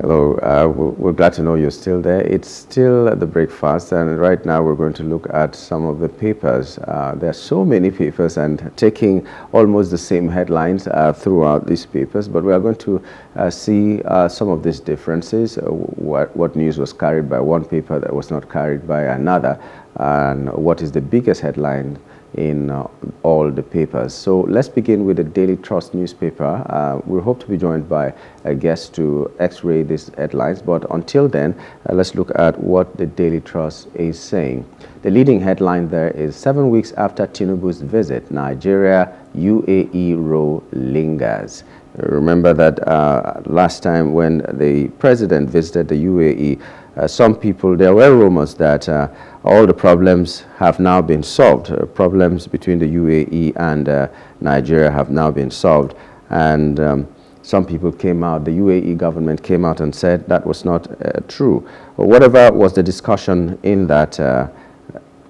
Hello, uh, we're glad to know you're still there. It's still the breakfast, and right now we're going to look at some of the papers. Uh, there are so many papers and taking almost the same headlines uh, throughout these papers, but we are going to uh, see uh, some of these differences, uh, what, what news was carried by one paper that was not carried by another, and what is the biggest headline in uh, all the papers. So let's begin with the Daily Trust newspaper. Uh, we hope to be joined by a guest to x-ray these headlines, but until then, uh, let's look at what the Daily Trust is saying. The leading headline there is seven weeks after Tinubu's visit, Nigeria UAE row lingers. Remember that uh, last time when the president visited the UAE, uh, some people, there were rumors that uh, all the problems have now been solved. Uh, problems between the UAE and uh, Nigeria have now been solved. And um, some people came out, the UAE government came out and said that was not uh, true. But whatever was the discussion in that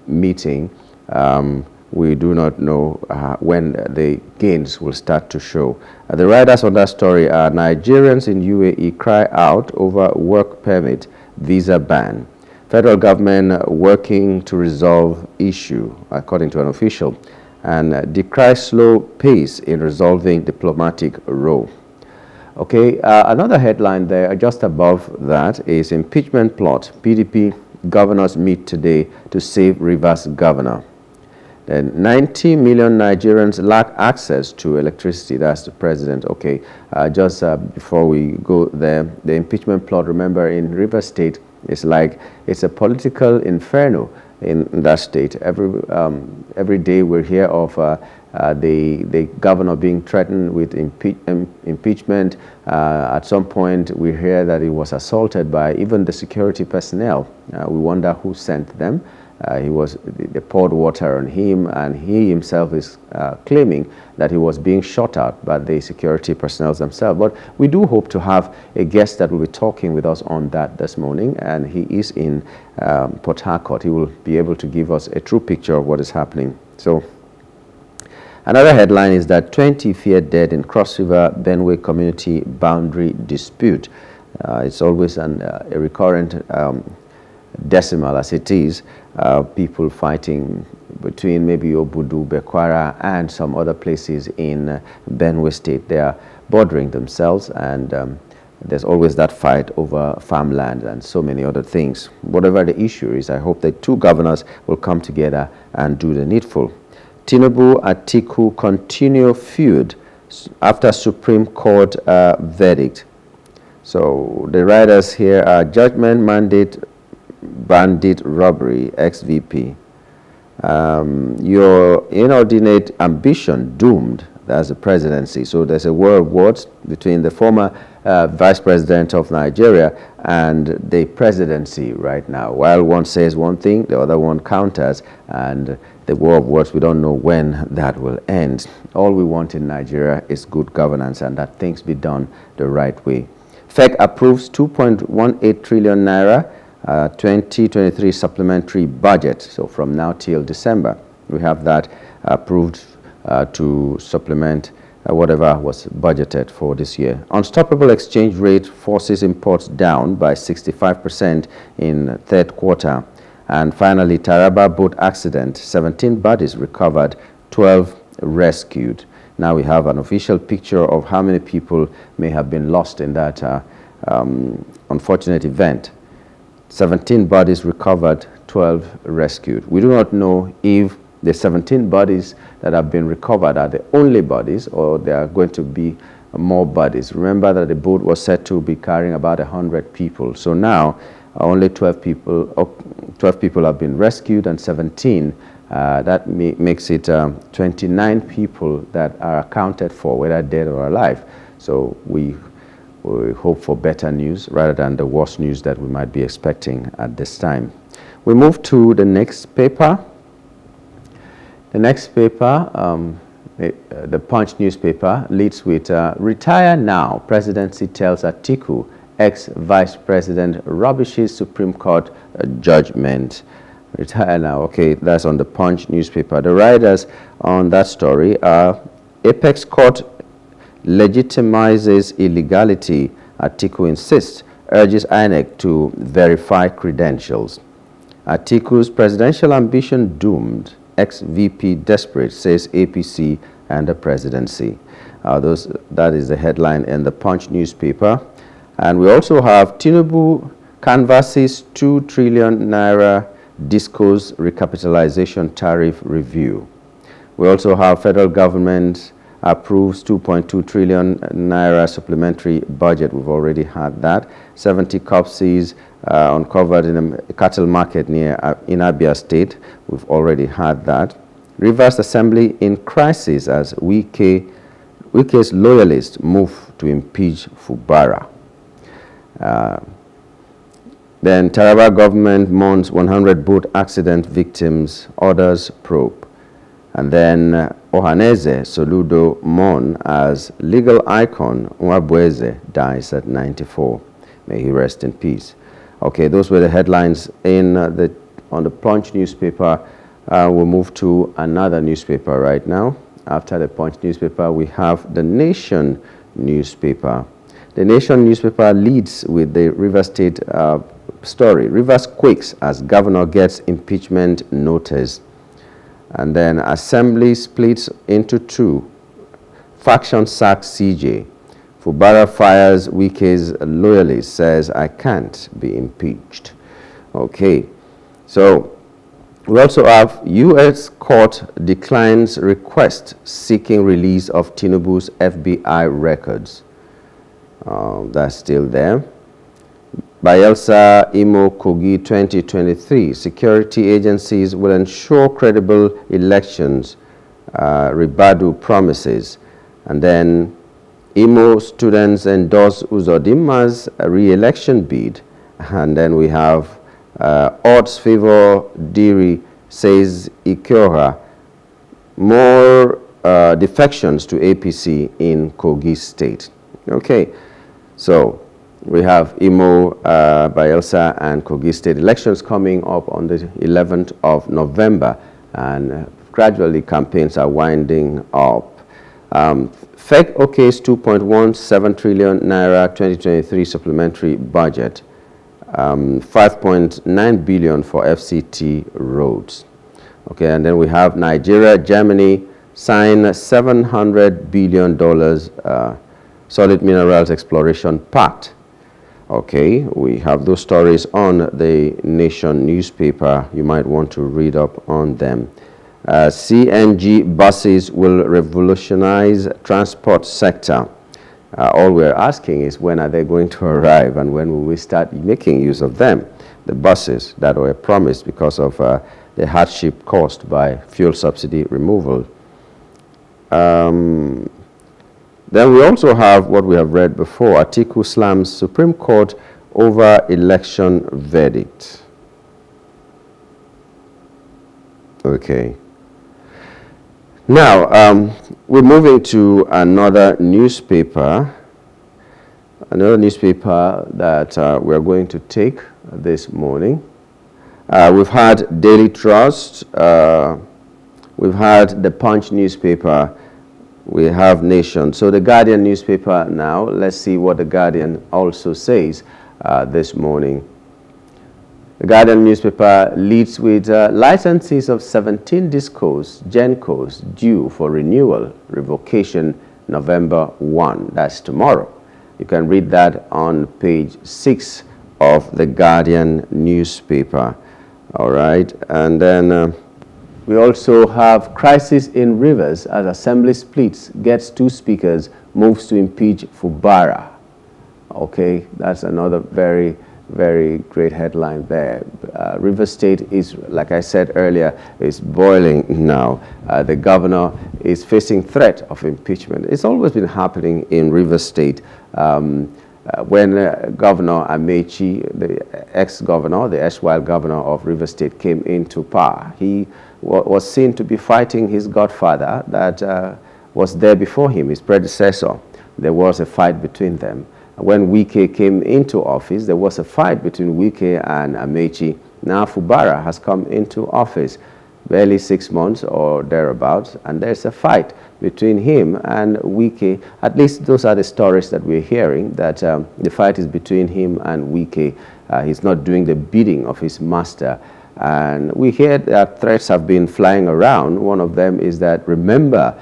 meeting, um, we do not know uh, when the gains will start to show. Uh, the writers on that story are Nigerians in UAE cry out over work permit visa ban. Federal government working to resolve issue, according to an official, and decry slow pace in resolving diplomatic row. Okay, uh, another headline there, just above that, is impeachment plot. PDP governors meet today to save Rivers governor. Then 90 million Nigerians lack access to electricity. That's the president. Okay, uh, just uh, before we go there, the impeachment plot, remember in River State, it's like it's a political inferno in, that state. Every, um, every day we hear of uh, uh, the, the governor being threatened with impe um, impeachment. Uh, at some point, we hear that he was assaulted by even the security personnel. Uh, we wonder who sent them. Uh, he was they poured water on him, and he himself is uh, claiming that he was being shot at by the security personnel themselves. But we do hope to have a guest that will be talking with us on that this morning, and he is in um, Port Harcourt. He will be able to give us a true picture of what is happening. So. Another headline is that 20 feared dead in Cross River Benue community boundary dispute. Uh, it's always an, uh, a recurrent um, decimal as it is, uh, people fighting between maybe Obudu, Bekwarra, and some other places in uh, Benue State. They are bordering themselves, and um, there's always that fight over farmland and so many other things. Whatever the issue is, I hope the two governors will come together and do the needful. Tinubu Atiku continue feud after Supreme Court uh, verdict. So the writers here are judgment mandate bandit robbery, ex-VP. Um, your inordinate ambition doomed as a presidency. So there's a war of words between the former uh, vice president of Nigeria and the presidency right now. While one says one thing, the other one counters, and the war of words, we don't know when that will end. All we want in Nigeria is good governance and that things be done the right way. FEC approves 2.18 trillion naira 2023 supplementary budget. So from now till December, we have that approved uh, to supplement uh, whatever was budgeted for this year. Unstoppable exchange rate forces imports down by 65% in third quarter. And finally, Taraba boat accident, 17 bodies recovered, 12 rescued. Now we have an official picture of how many people may have been lost in that uh, um, unfortunate event. 17 bodies recovered, 12 rescued. We do not know if the 17 bodies that have been recovered are the only bodies or there are going to be more bodies. Remember that the boat was said to be carrying about 100 people. So now only 12 people, 12 people have been rescued and 17 uh, that makes it um, 29 people that are accounted for, whether dead or alive. So we we hope for better news rather than the worst news that we might be expecting at this time. We move to the next paper. The next paper, um, the, uh, the, Punch newspaper, leads with uh, Retire Now, Presidency tells Atiku, ex-Vice President rubbishes Supreme Court uh, judgment. Retire Now, okay, that's on the Punch newspaper. The writers on that story are Apex Court legitimizes illegality, Atiku insists, urges INEC to verify credentials. Atiku's presidential ambition doomed. Ex-VP desperate, says APC and the presidency. Uh, those, that is the headline in the Punch newspaper. And we also have Tinubu canvasses 2 trillion naira discos recapitalization tariff review. We also have federal government approves 2.2 trillion naira supplementary budget. We've already had that. 70 corpses uh, uncovered in a cattle market near uh, in Abia State. We've already had that. Rivers Assembly in crisis as Wike, loyalists move to impeach Fubara. Uh, then Taraba government mourns 100 boat accident victims, orders probe. And then uh, Ohanaeze Soludo Mon as legal icon Nwabueze dies at 94. May he rest in peace. Okay, those were the headlines in uh, the, on the Punch newspaper. Uh, we'll move to another newspaper right now. After the Punch newspaper, we have the Nation newspaper. The Nation newspaper leads with the River State uh, story. Rivers quakes as governor gets impeachment notice. And then assembly splits into two. Faction sacks CJ. Fubara fires Wike's loyalist, says, I can't be impeached. Okay, so we also have U.S. court declines request seeking release of Tinubu's FBI records. Um, that's still there. Bayelsa Imo Kogi 2023, security agencies will ensure credible elections, uh, Ribadu promises. And then Imo students endorse Uzodimma's re-election bid. And then we have uh, odds favor Diri, says Ikora. More uh, defections to APC in Kogi State. Okay, so we have Imo, uh, Bayelsa, and Kogi State elections coming up on the 11th of November, and uh, gradually campaigns are winding up. Um, FEC OK's 2.17 trillion naira 2023 supplementary budget, um, 5.9 billion for FCT roads. Okay, and then we have Nigeria, Germany sign 700 billion dollars uh, solid minerals exploration pact Okay, we have those stories on the Nation newspaper. You might want to read up on them. Uh, CNG buses will revolutionize transport sector. Uh, all we're asking is when are they going to arrive and when will we start making use of them, the buses that were promised because of uh, the hardship caused by fuel subsidy removal. Um, then we also have what we have read before, Atiku slams Supreme Court over election verdict. Okay. Now, um, we're moving to another newspaper, another newspaper that uh, we're going to take this morning. Uh, we've had Daily Trust, uh, we've had the Punch newspaper, we have Nation. So the Guardian newspaper now, let's see what the Guardian also says uh, this morning. The Guardian newspaper leads with uh, licenses of 17 discos, GENCOs due for renewal, revocation November 1. That's tomorrow. You can read that on page 6 of the Guardian newspaper. All right, and then uh, we also have crisis in rivers as assembly splits, gets two speakers, moves to impeach Fubara. Okay, that's another very, very great headline there. Uh, River State is, like I said earlier, is boiling now. Uh, the governor is facing threat of impeachment. It's always been happening in River State. Um, uh, when uh, Governor Amaechi, the ex-governor, the erstwhile governor of River State, came into power, he was seen to be fighting his godfather that uh, was there before him, his predecessor. There was a fight between them. When Wike came into office, there was a fight between Wike and Amaechi. Now Fubara has come into office barely six months or thereabouts, and there's a fight between him and Wike. At least those are the stories that we're hearing, that um, the fight is between him and Wike. Uh, he's not doing the bidding of his master. And we hear that threats have been flying around. One of them is that, remember,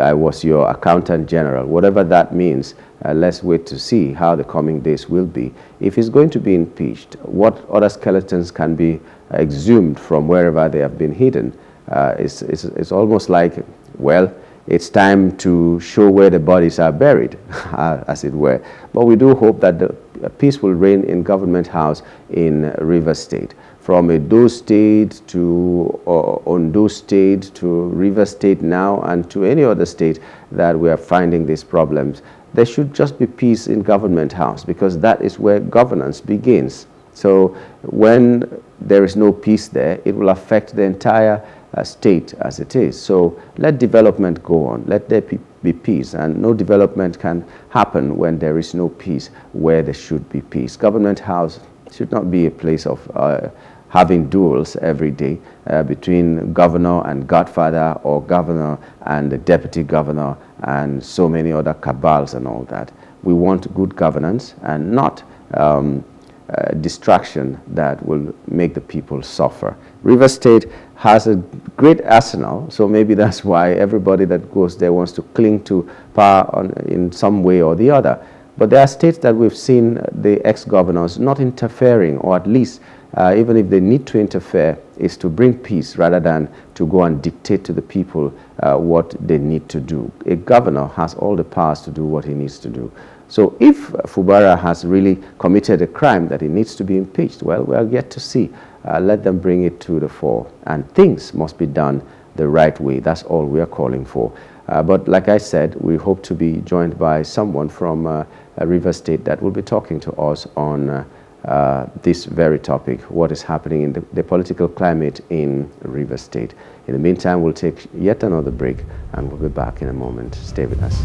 I was your accountant general, whatever that means. Uh, let's wait to see how the coming days will be. If he's going to be impeached, what other skeletons can be exhumed from wherever they have been hidden? Uh, it's, it's, it's almost like, well, it's time to show where the bodies are buried, uh, as it were. But we do hope that the peace will reign in Government House in River State from Edo State to uh, Ondo State to River State now and to any other state that we are finding these problems. There should just be peace in government house because that is where governance begins. So when there is no peace there, it will affect the entire state as it is. So let development go on. Let there be peace. And no development can happen when there is no peace where there should be peace. Government house should not be a place of uh, having duels every day uh, between governor and godfather or governor and the deputy governor and so many other cabals and all that. We want good governance and not um, uh, distraction that will make the people suffer. River State has a great arsenal, so maybe that's why everybody that goes there wants to cling to power on, in some way or the other. But there are states that we've seen the ex-governors not interfering or at least uh, even if they need to interfere, is to bring peace rather than to go and dictate to the people uh, what they need to do. A governor has all the powers to do what he needs to do. So if Fubara has really committed a crime that he needs to be impeached, well, we'll yet to see. Uh, let them bring it to the fore. And things must be done the right way. That's all we are calling for. Uh, but like I said, we hope to be joined by someone from uh, River State that will be talking to us on uh, uh, this very topic, what is happening in the, the, political climate in River State. In the meantime, we'll take yet another break and we'll be back in a moment. Stay with us.